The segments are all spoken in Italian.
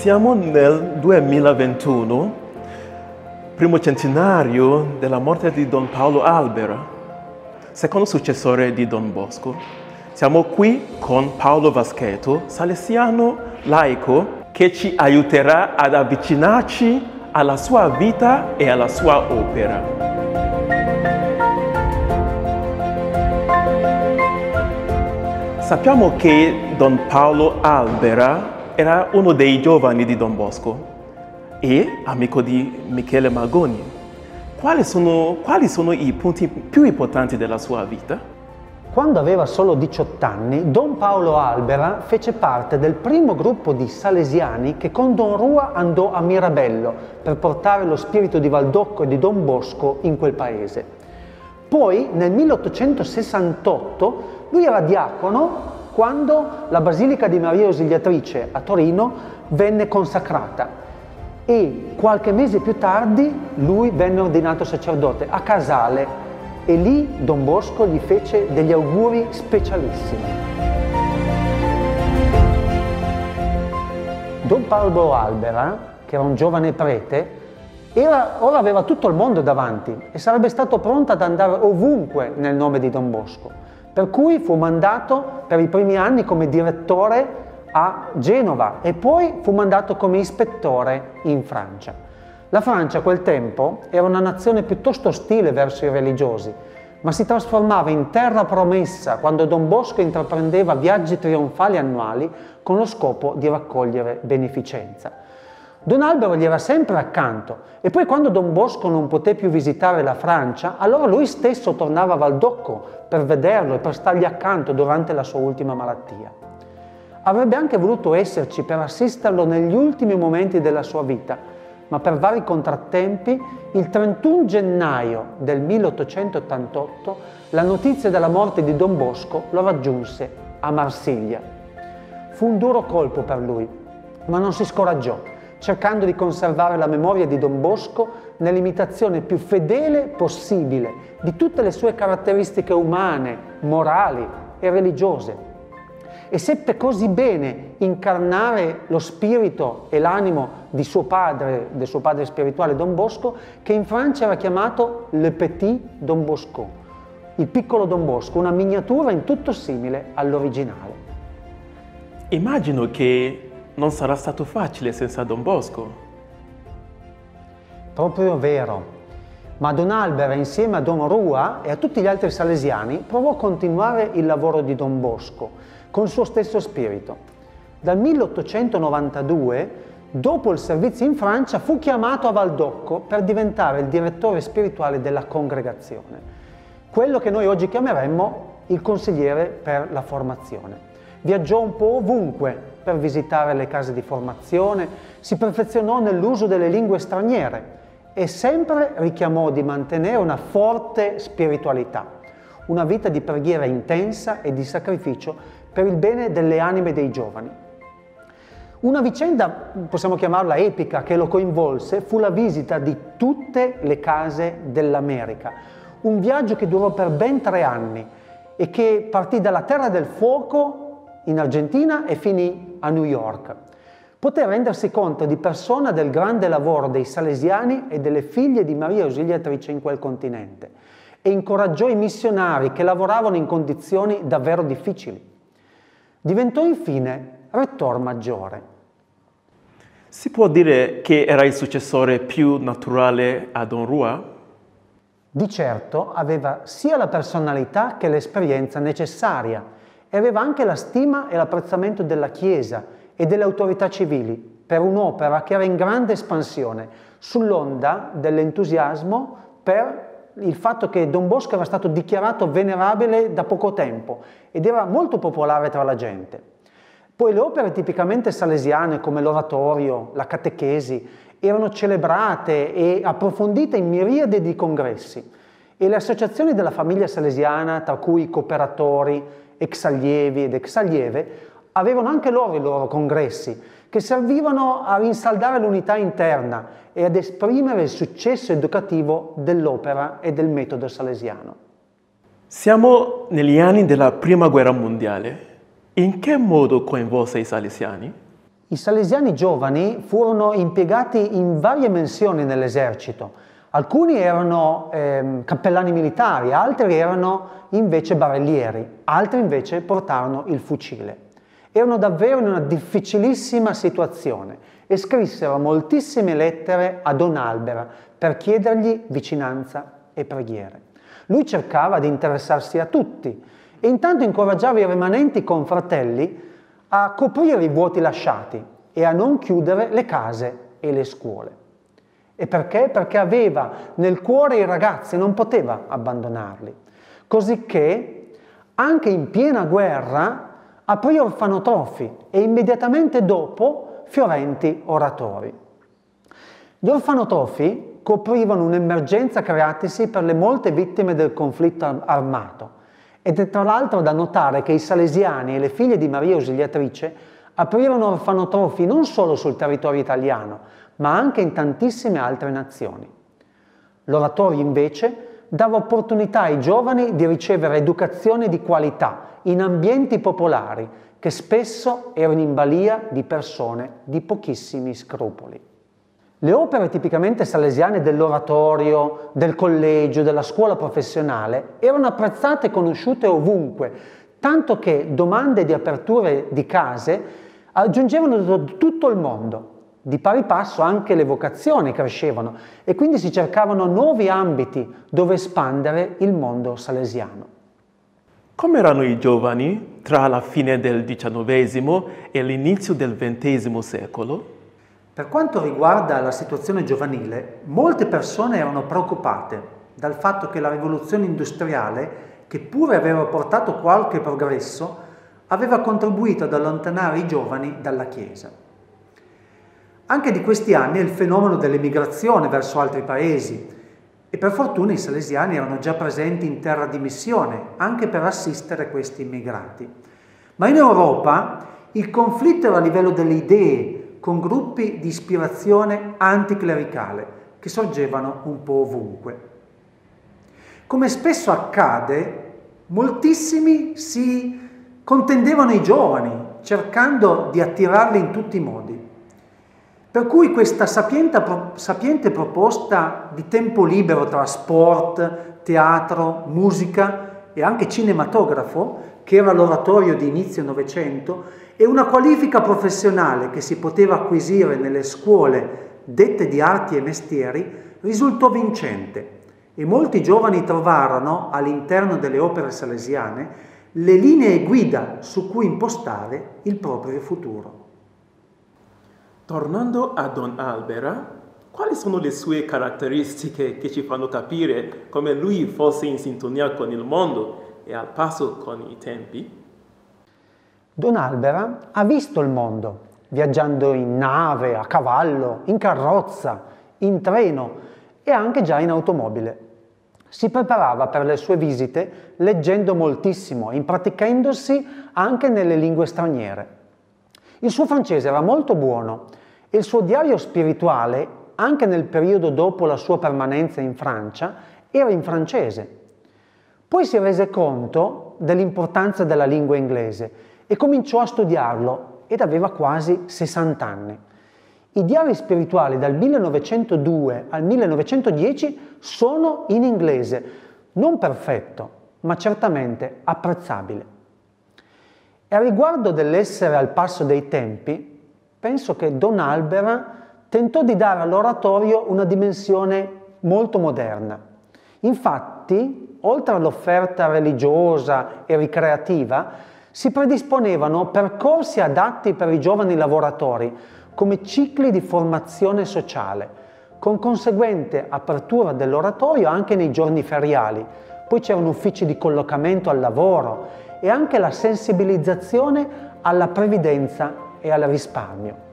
Siamo nel 2021, primo centenario della morte di Don Paolo Albera, secondo successore di Don Bosco. Siamo qui con Paolo Vaschetto, salesiano laico, che ci aiuterà ad avvicinarci alla sua vita e alla sua opera. Sappiamo che Don Paolo Albera era uno dei giovani di Don Bosco e amico di Michele Magoni. Quali sono, quali sono i punti più importanti della sua vita? Quando aveva solo 18 anni, Don Paolo Albera fece parte del primo gruppo di salesiani che con Don Rua andò a Mirabello per portare lo spirito di Valdocco e di Don Bosco in quel paese. Poi nel 1868 lui era diacono quando la Basilica di Maria Ausiliatrice a Torino venne consacrata e qualche mese più tardi lui venne ordinato sacerdote a Casale e lì Don Bosco gli fece degli auguri specialissimi. Don Paolo Albera, che era un giovane prete, era, ora aveva tutto il mondo davanti e sarebbe stato pronto ad andare ovunque nel nome di Don Bosco. Per cui fu mandato per i primi anni come direttore a Genova e poi fu mandato come ispettore in Francia. La Francia a quel tempo era una nazione piuttosto ostile verso i religiosi, ma si trasformava in terra promessa quando Don Bosco intraprendeva viaggi trionfali annuali con lo scopo di raccogliere beneficenza. Don Albero gli era sempre accanto e poi quando Don Bosco non poté più visitare la Francia, allora lui stesso tornava a Valdocco per vederlo e per stargli accanto durante la sua ultima malattia. Avrebbe anche voluto esserci per assisterlo negli ultimi momenti della sua vita, ma per vari contrattempi, il 31 gennaio del 1888 la notizia della morte di Don Bosco lo raggiunse a Marsiglia. Fu un duro colpo per lui, ma non si scoraggiò cercando di conservare la memoria di Don Bosco nell'imitazione più fedele possibile di tutte le sue caratteristiche umane, morali e religiose. E seppe così bene incarnare lo spirito e l'animo di suo padre, del suo padre spirituale Don Bosco, che in Francia era chiamato Le Petit Don Bosco, il piccolo Don Bosco, una miniatura in tutto simile all'originale. Immagino che non sarà stato facile senza Don Bosco. Proprio vero. Ma Don Albera insieme a Don Rua e a tutti gli altri salesiani provò a continuare il lavoro di Don Bosco con suo stesso spirito. Dal 1892, dopo il servizio in Francia, fu chiamato a Valdocco per diventare il direttore spirituale della congregazione, quello che noi oggi chiameremmo il consigliere per la formazione. Viaggiò un po' ovunque per visitare le case di formazione, si perfezionò nell'uso delle lingue straniere e sempre richiamò di mantenere una forte spiritualità, una vita di preghiera intensa e di sacrificio per il bene delle anime dei giovani. Una vicenda, possiamo chiamarla epica, che lo coinvolse fu la visita di tutte le case dell'America, un viaggio che durò per ben tre anni e che partì dalla Terra del Fuoco in Argentina e finì a New York. Poté rendersi conto di persona del grande lavoro dei Salesiani e delle figlie di Maria Ausiliatrice in quel continente e incoraggiò i missionari che lavoravano in condizioni davvero difficili. Diventò infine rettor maggiore. Si può dire che era il successore più naturale a Don Rua? Di certo aveva sia la personalità che l'esperienza necessaria e aveva anche la stima e l'apprezzamento della Chiesa e delle autorità civili per un'opera che era in grande espansione, sull'onda dell'entusiasmo per il fatto che Don Bosco era stato dichiarato venerabile da poco tempo ed era molto popolare tra la gente. Poi le opere tipicamente salesiane come l'oratorio, la catechesi, erano celebrate e approfondite in miriade di congressi e le associazioni della famiglia salesiana, tra cui i cooperatori, ex allievi ed ex allieve, avevano anche loro i loro congressi, che servivano a rinsaldare l'unità interna e ad esprimere il successo educativo dell'opera e del metodo salesiano. Siamo negli anni della Prima Guerra Mondiale. In che modo coinvolse i salesiani? I salesiani giovani furono impiegati in varie mansioni nell'esercito. Alcuni erano eh, cappellani militari, altri erano invece barellieri, altri invece portarono il fucile. Erano davvero in una difficilissima situazione e scrissero moltissime lettere a Don Albera per chiedergli vicinanza e preghiere. Lui cercava di interessarsi a tutti e intanto incoraggiava i rimanenti confratelli a coprire i vuoti lasciati e a non chiudere le case e le scuole. E perché? Perché aveva nel cuore i ragazzi, non poteva abbandonarli. Cosicché anche in piena guerra aprì orfanotrofi e immediatamente dopo fiorenti oratori. Gli orfanotrofi coprivano un'emergenza creatisi per le molte vittime del conflitto armato ed è tra l'altro da notare che i salesiani e le figlie di Maria Ausiliatrice aprirono orfanotrofi non solo sul territorio italiano, ma anche in tantissime altre nazioni. L'oratorio invece dava opportunità ai giovani di ricevere educazione di qualità in ambienti popolari che spesso erano in balia di persone di pochissimi scrupoli. Le opere tipicamente salesiane dell'oratorio, del collegio, della scuola professionale erano apprezzate e conosciute ovunque, tanto che domande di aperture di case aggiungevano da tutto il mondo. Di pari passo anche le vocazioni crescevano e quindi si cercavano nuovi ambiti dove espandere il mondo salesiano. Come erano i giovani tra la fine del XIX e l'inizio del XX secolo? Per quanto riguarda la situazione giovanile, molte persone erano preoccupate dal fatto che la rivoluzione industriale, che pure aveva portato qualche progresso, aveva contribuito ad allontanare i giovani dalla Chiesa. Anche di questi anni è il fenomeno dell'emigrazione verso altri paesi e per fortuna i salesiani erano già presenti in terra di missione anche per assistere questi immigrati. Ma in Europa il conflitto era a livello delle idee, con gruppi di ispirazione anticlericale che sorgevano un po' ovunque. Come spesso accade, moltissimi si contendevano i giovani, cercando di attirarli in tutti i modi. Per cui questa sapiente proposta di tempo libero tra sport, teatro, musica e anche cinematografo, che era l'oratorio di inizio Novecento, e una qualifica professionale che si poteva acquisire nelle scuole dette di arti e mestieri risultò vincente e molti giovani trovarono all'interno delle opere salesiane le linee guida su cui impostare il proprio futuro. Tornando a Don Albera, quali sono le sue caratteristiche che ci fanno capire come lui fosse in sintonia con il mondo e al passo con i tempi? Don Albera ha visto il mondo, viaggiando in nave, a cavallo, in carrozza, in treno e anche già in automobile. Si preparava per le sue visite leggendo moltissimo, impraticandosi anche nelle lingue straniere. Il suo francese era molto buono il suo diario spirituale, anche nel periodo dopo la sua permanenza in Francia, era in francese. Poi si rese conto dell'importanza della lingua inglese e cominciò a studiarlo ed aveva quasi 60 anni. I diari spirituali dal 1902 al 1910 sono in inglese, non perfetto, ma certamente apprezzabile. E a riguardo dell'essere al passo dei tempi, penso che Don Albera tentò di dare all'oratorio una dimensione molto moderna. Infatti, oltre all'offerta religiosa e ricreativa, si predisponevano percorsi adatti per i giovani lavoratori come cicli di formazione sociale, con conseguente apertura dell'oratorio anche nei giorni feriali. Poi c'erano uffici di collocamento al lavoro e anche la sensibilizzazione alla previdenza e al risparmio.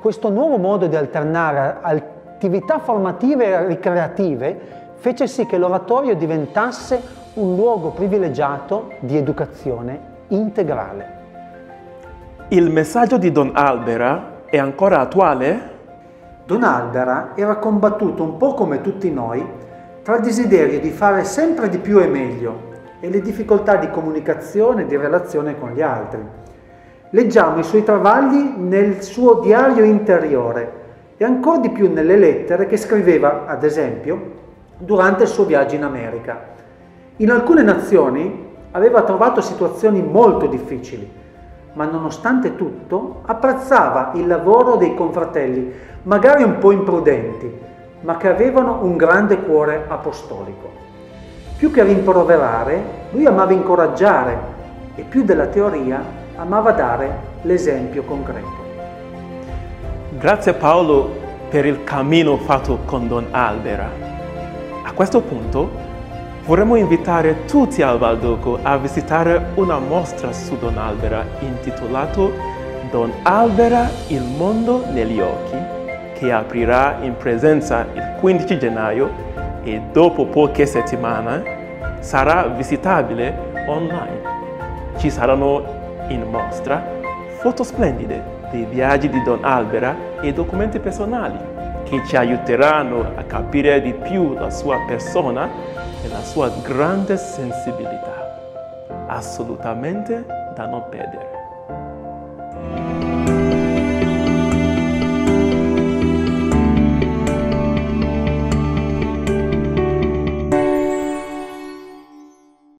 Questo nuovo modo di alternare attività formative e ricreative fece sì che l'oratorio diventasse un luogo privilegiato di educazione integrale. Il messaggio di Don Albera è ancora attuale? Don Albera era combattuto un po' come tutti noi tra il desiderio di fare sempre di più e meglio e le difficoltà di comunicazione e di relazione con gli altri. Leggiamo i suoi travagli nel suo diario interiore e ancora di più nelle lettere che scriveva, ad esempio, durante il suo viaggio in America. In alcune nazioni aveva trovato situazioni molto difficili, ma nonostante tutto apprezzava il lavoro dei confratelli, magari un po' imprudenti, ma che avevano un grande cuore apostolico. Più che rimproverare, lui amava incoraggiare e più della teoria amava dare l'esempio concreto. Grazie Paolo per il cammino fatto con Don Albera. A questo punto Vorremmo invitare tutti al Valdoco a visitare una mostra su Don Albera intitolato Don Albera, il mondo negli occhi, che aprirà in presenza il 15 gennaio e dopo poche settimane sarà visitabile online. Ci saranno in mostra foto splendide dei viaggi di Don Albera e documenti personali che ci aiuteranno a capire di più la sua persona e la sua grande sensibilità, assolutamente da non perdere.